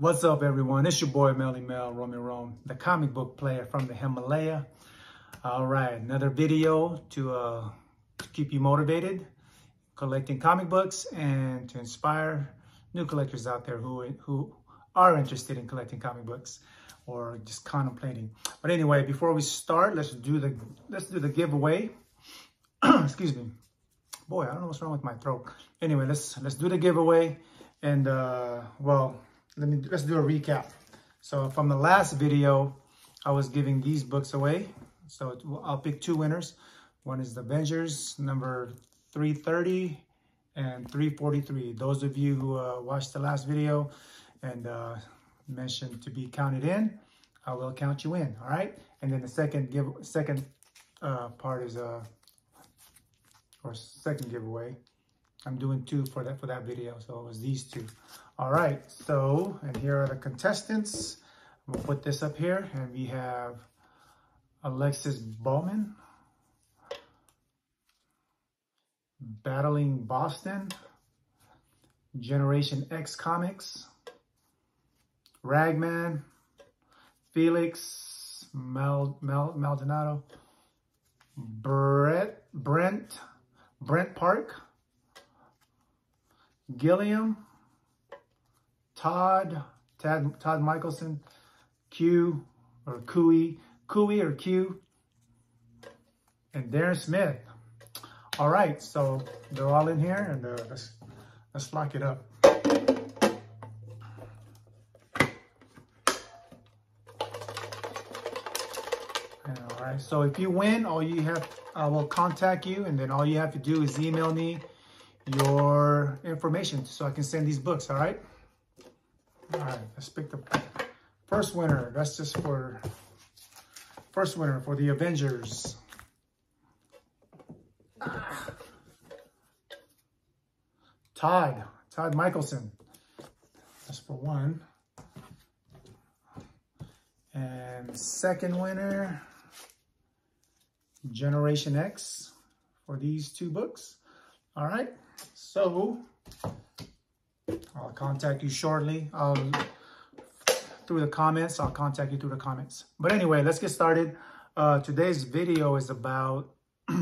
What's up, everyone? It's your boy, Melly Mel, Romy Rome, the comic book player from the Himalaya. All right, another video to, uh, keep you motivated, collecting comic books, and to inspire new collectors out there who, who are interested in collecting comic books or just contemplating. But anyway, before we start, let's do the let's do the giveaway. Excuse me. Boy, I don't know what's wrong with my throat. Anyway, let's let's do the giveaway. And uh, well, let me let's do a recap. So from the last video, I was giving these books away. So I'll pick two winners. One is the Avengers number 330 and 343. Those of you who uh, watched the last video and uh, mentioned to be counted in, I will count you in. All right. And then the second give second uh, part is uh, or second giveaway. I'm doing two for that for that video, so it was these two. All right, so and here are the contestants. Gonna put this up here, and we have Alexis Bowman, Battling Boston, Generation X Comics, Ragman, Felix Mal, Mal, Maldonado, Brett, Brent Brent Park, Gilliam, Todd, Todd, Todd Michelson, Q or Cooey, Cooey or Q, and Darren Smith. All right, so they're all in here, and uh, let's let's lock it up. all right, so if you win, all you have I will contact you and then all you have to do is email me your information so I can send these books, all right? All right, let's pick the first winner. That's just for first winner for the Avengers. Todd, Todd Michelson. That's for one. And second winner, Generation X for these two books. All right, so I'll contact you shortly. Um, through the comments, I'll contact you through the comments. But anyway, let's get started. Uh, today's video is about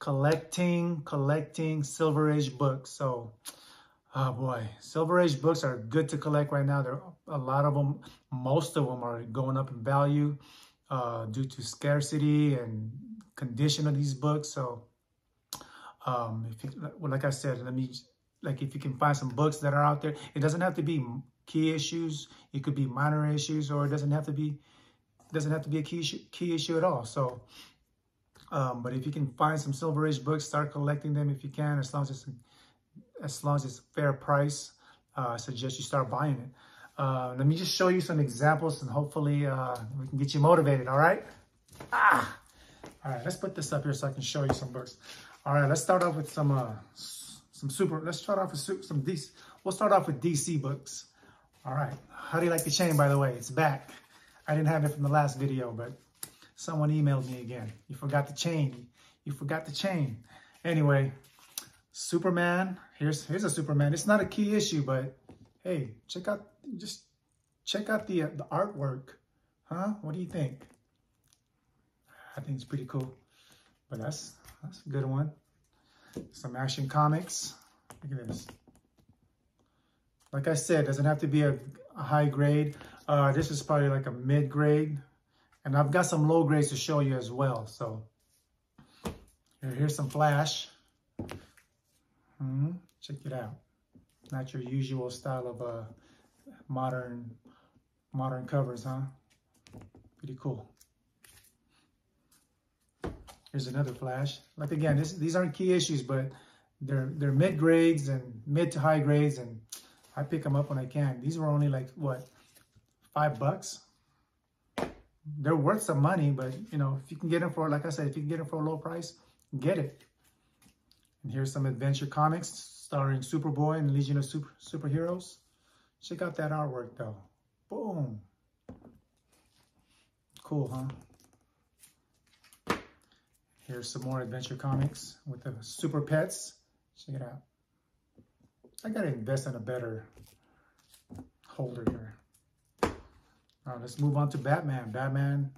collecting, collecting Silver Age books. So, oh boy, Silver Age books are good to collect right now. There are a lot of them. Most of them are going up in value uh, due to scarcity and condition of these books. So, um, if you, like I said, let me like if you can find some books that are out there, it doesn't have to be key issues. It could be minor issues, or it doesn't have to be doesn't have to be a key issue, key issue at all. So, um, but if you can find some Silver Age books, start collecting them if you can, as long as it's as long as it's fair price. Uh, I suggest you start buying it. Uh, let me just show you some examples and hopefully uh, we can get you motivated, all right? Ah! All right, let's put this up here so I can show you some books. All right, let's start off with some uh, some super, let's start off with some DC, we'll start off with DC books. All right, how do you like the chain, by the way? It's back. I didn't have it from the last video, but someone emailed me again. You forgot the chain. You forgot the chain. Anyway, Superman, here's, here's a Superman. It's not a key issue, but hey, check out just check out the uh, the artwork, huh? What do you think? I think it's pretty cool, but that's that's a good one. Some action comics. Look at this. Like I said, doesn't have to be a, a high grade. Uh, this is probably like a mid grade, and I've got some low grades to show you as well. So here, here's some Flash. Mm -hmm. Check it out. Not your usual style of uh, modern modern covers, huh? Pretty cool. Here's another flash. Like again, this, these aren't key issues, but they're they're mid grades and mid to high grades, and I pick them up when I can. These were only like what five bucks. They're worth some money, but you know if you can get them for like I said, if you can get them for a low price, get it. And here's some adventure comics starring Superboy and Legion of Super Superheroes. Check out that artwork though. Boom. Cool, huh? Here's some more adventure comics with the super pets. Check it out. I gotta invest in a better holder here. All right, let's move on to Batman. Batman,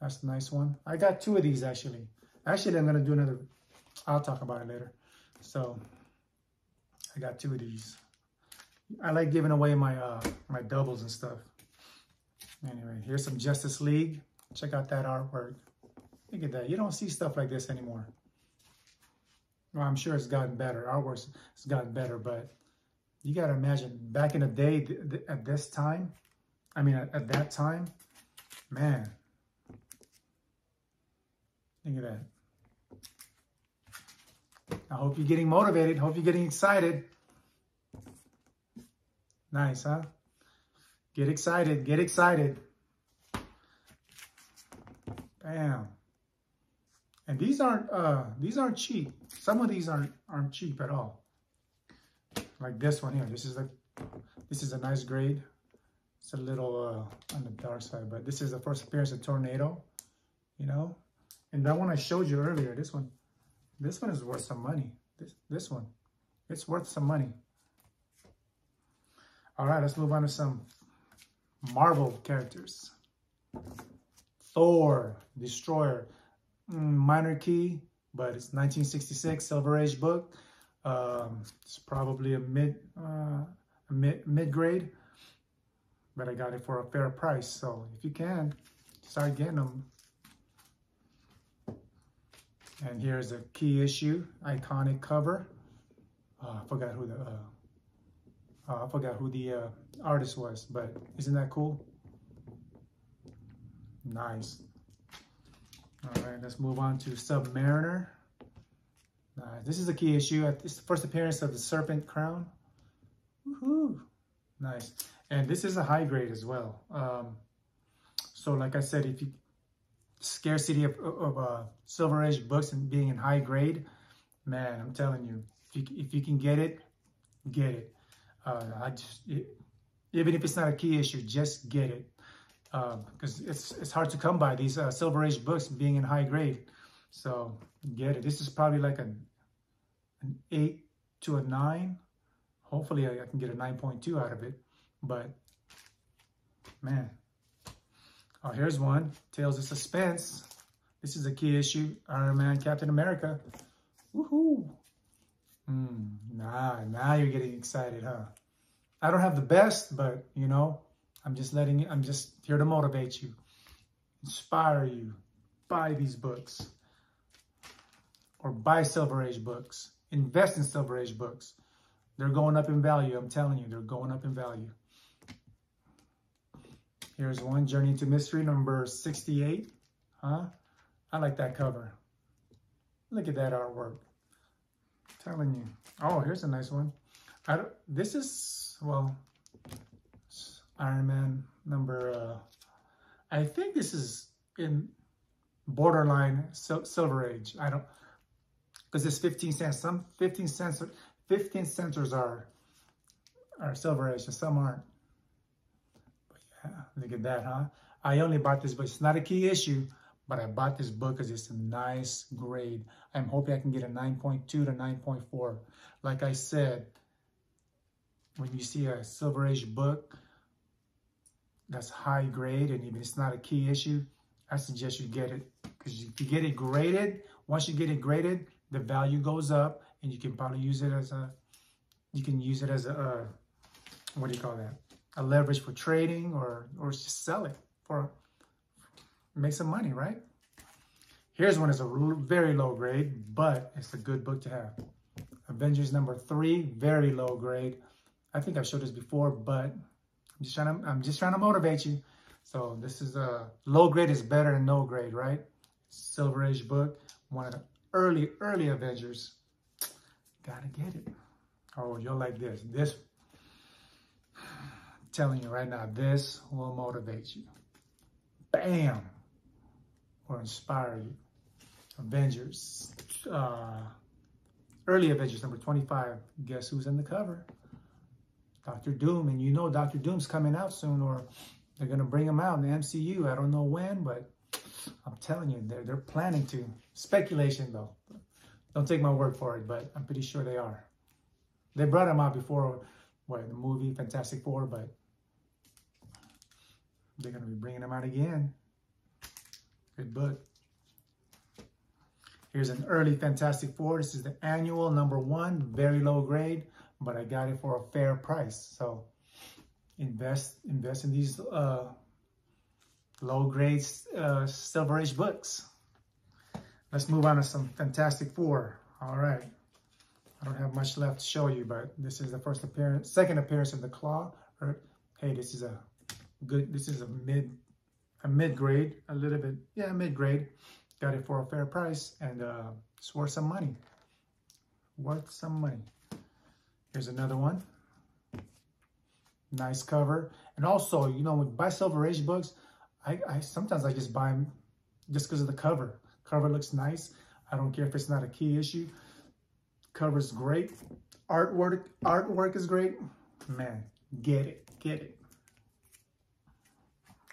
that's a nice one. I got two of these actually. Actually, I'm gonna do another, I'll talk about it later. So I got two of these. I like giving away my uh, my doubles and stuff. Anyway, here's some Justice League. Check out that artwork. Look at that. You don't see stuff like this anymore. Well, I'm sure it's gotten better. Artwork has gotten better, but you got to imagine back in the day, th th at this time, I mean, at, at that time, man, look at that. I hope you're getting motivated. Hope you're getting excited. Nice, huh? Get excited. Get excited. Bam. And these aren't uh these aren't cheap. Some of these aren't aren't cheap at all. Like this one here. This is a this is a nice grade. It's a little uh on the dark side, but this is the first appearance of Tornado, you know. And that one I showed you earlier, this one, this one is worth some money. This this one. It's worth some money. All right, let's move on to some Marvel characters. Thor, Destroyer, minor key, but it's 1966 Silver Age book. Um, it's probably a mid, uh, mid mid grade, but I got it for a fair price. So if you can, start getting them. And here's a key issue, iconic cover. Uh, I forgot who the uh, uh, I forgot who the uh, artist was, but isn't that cool? Nice. All right, let's move on to Submariner. Nice. This is a key issue. It's the first appearance of the Serpent Crown. Woohoo! Nice. And this is a high grade as well. Um, so like I said, if you scarcity of, of uh, Silver Age books and being in high grade, man, I'm telling you, if you, if you can get it, get it. Uh, I just, it, even if it's not a key issue, just get it. Because um, it's, it's hard to come by these uh, Silver Age books being in high grade. So get it. This is probably like an, an 8 to a 9. Hopefully I, I can get a 9.2 out of it. But, man. Oh, here's one. Tales of Suspense. This is a key issue. Iron Man, Captain America. Woohoo! Mm, nah, now you're getting excited, huh? I don't have the best, but you know, I'm just letting you, I'm just here to motivate you, inspire you. Buy these books or buy Silver Age books. Invest in Silver Age books. They're going up in value. I'm telling you, they're going up in value. Here's one, Journey into Mystery, number 68. Huh? I like that cover. Look at that artwork telling you. Oh, here's a nice one. I don't, this is, well, Iron Man number, uh, I think this is in borderline Silver Age. I don't, because it's 15 cents. Some 15 cents, 15 centers are, are Silver Age and some aren't. But yeah, look at that, huh? I only bought this, but it's not a key issue. But I bought this book because it's a nice grade. I'm hoping I can get a 9.2 to 9.4. Like I said, when you see a Silver Age book that's high grade and even it's not a key issue, I suggest you get it. Because if you get it graded, once you get it graded, the value goes up and you can probably use it as a, you can use it as a, uh, what do you call that? A leverage for trading or, or just sell it for make some money, right? Here's one is a very low grade, but it's a good book to have. Avengers number three, very low grade. I think I've showed this before, but I'm just trying to I'm just trying to motivate you. So this is a low grade is better than no grade, right? Silver Age book, one of the early early Avengers. Gotta get it. Oh, you'll like this. This I'm telling you right now, this will motivate you. Bam or inspire you. Avengers, uh, early Avengers, number 25. Guess who's in the cover? Doctor Doom. And you know Doctor Doom's coming out soon, or they're going to bring him out in the MCU. I don't know when, but I'm telling you, they're, they're planning to. Speculation, though. Don't take my word for it, but I'm pretty sure they are. They brought him out before, what, the movie Fantastic Four, but they're going to be bringing him out again. Good book. Here's an early Fantastic Four. This is the annual number one, very low grade, but I got it for a fair price. So invest invest in these uh, low grade uh, Silver Age books. Let's move on to some Fantastic Four. All right. I don't have much left to show you, but this is the first appearance, second appearance of the Claw. Or, hey, this is a good, this is a mid, a mid grade, a little bit, yeah, mid grade. Got it for a fair price, and uh, it's worth some money. Worth some money. Here's another one. Nice cover. And also, you know, when buy Silver Age books, I, I sometimes I just buy them just because of the cover. Cover looks nice. I don't care if it's not a key issue. Cover's great. Artwork, artwork is great. Man, get it, get it.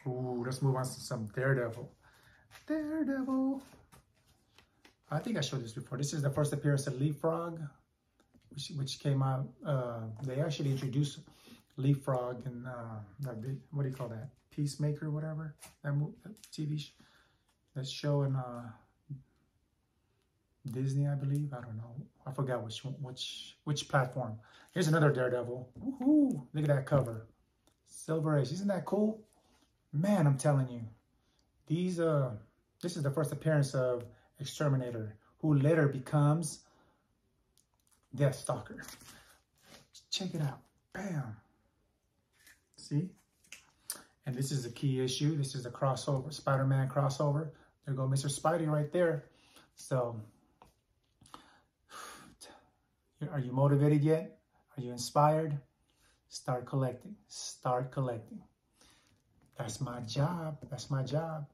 Ooh, let's move on to some Daredevil. Daredevil. I think I showed this before. This is the first appearance of Leapfrog, which, which came out. Uh, they actually introduced Leapfrog and uh, what do you call that? Peacemaker, whatever. That, that TV sh that show in uh, Disney, I believe. I don't know. I forgot which which which platform. Here's another Daredevil. Woohoo! Look at that cover. Silver Age. Isn't that cool? Man, I'm telling you. These uh this is the first appearance of Exterminator, who later becomes Deathstalker. Check it out. Bam. See? And this is a key issue. This is a crossover, Spider-Man crossover. There go Mr. Spidey right there. So are you motivated yet? Are you inspired? Start collecting. Start collecting. That's my job. That's my job.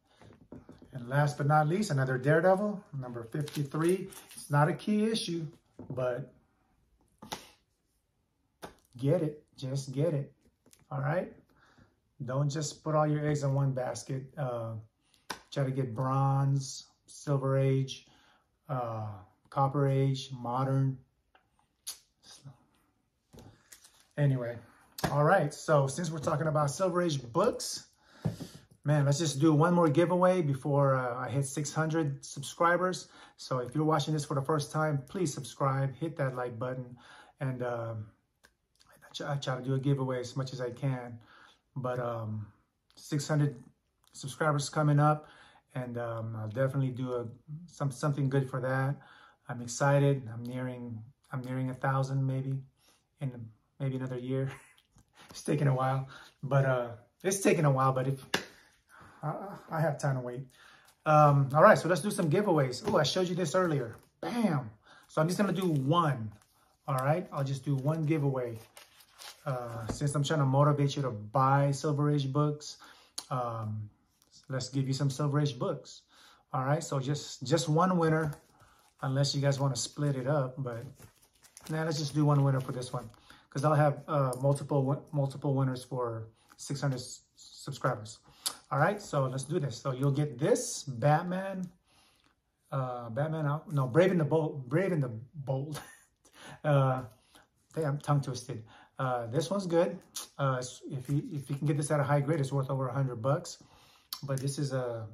And last but not least, another Daredevil, number 53. It's not a key issue, but get it. Just get it. All right? Don't just put all your eggs in one basket. Uh, try to get bronze, silver age, uh, copper age, modern, Anyway, all right. So since we're talking about Silver Age books, man, let's just do one more giveaway before uh, I hit 600 subscribers. So if you're watching this for the first time, please subscribe, hit that like button, and um, I try to do a giveaway as much as I can. But um, 600 subscribers coming up, and um, I'll definitely do a some something good for that. I'm excited. I'm nearing I'm nearing a thousand maybe in maybe another year. it's taking a while, but uh, it's taking a while, but if I, I have time to wait. Um, all right, so let's do some giveaways. Oh, I showed you this earlier. Bam. So I'm just to do one. All right, I'll just do one giveaway. Uh, since I'm trying to motivate you to buy Silver Age books, um, let's give you some Silver Age books. All right, so just just one winner, unless you guys want to split it up. But now let's just do one winner for this one because I'll have uh, multiple multiple winners for 600 subscribers. All right, so let's do this. So you'll get this Batman, uh, Batman out. No, Brave and the Bold. Brave and the Bold. uh, I'm tongue twisted. Uh, this one's good. Uh, if you if you can get this at a high grade, it's worth over a hundred bucks. But this is a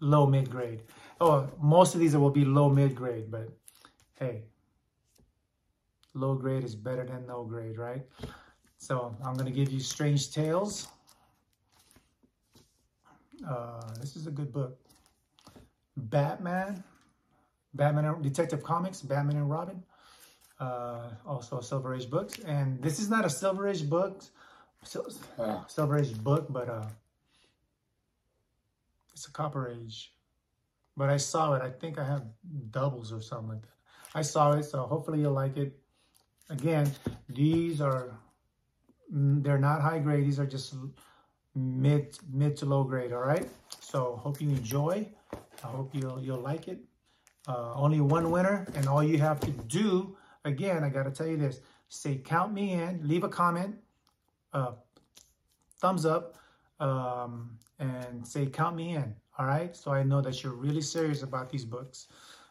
low mid grade. Oh, most of these will be low mid grade, but hey, low grade is better than no grade, right? So I'm going to give you Strange Tales. Uh, this is a good book. Batman, Batman Detective Comics, Batman and Robin. Uh, also a Silver Age books. And this is not a Silver Age book, uh, Silver Age book, but uh, it's a Copper Age. But I saw it. I think I have doubles or something like that. I saw it, so hopefully you'll like it. Again, these are, mm, they're not high grade. These are just mid mid to low grade, all right? So hope you enjoy. I hope you'll, you'll like it. Uh, only one winner, and all you have to do, again, I got to tell you this, say count me in, leave a comment, uh, thumbs up, um, and say count me in, all right? So I know that you're really serious about these books.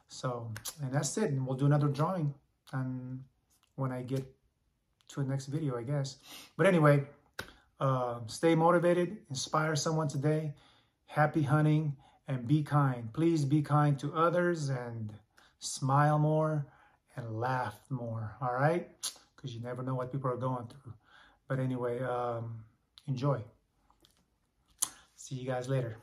So, and that's it, and we'll do another drawing. And when I get to the next video, I guess. But anyway, Uh, stay motivated, inspire someone today. Happy hunting and be kind. Please be kind to others and smile more and laugh more. All right? Because you never know what people are going through. But anyway, um, enjoy. See you guys later.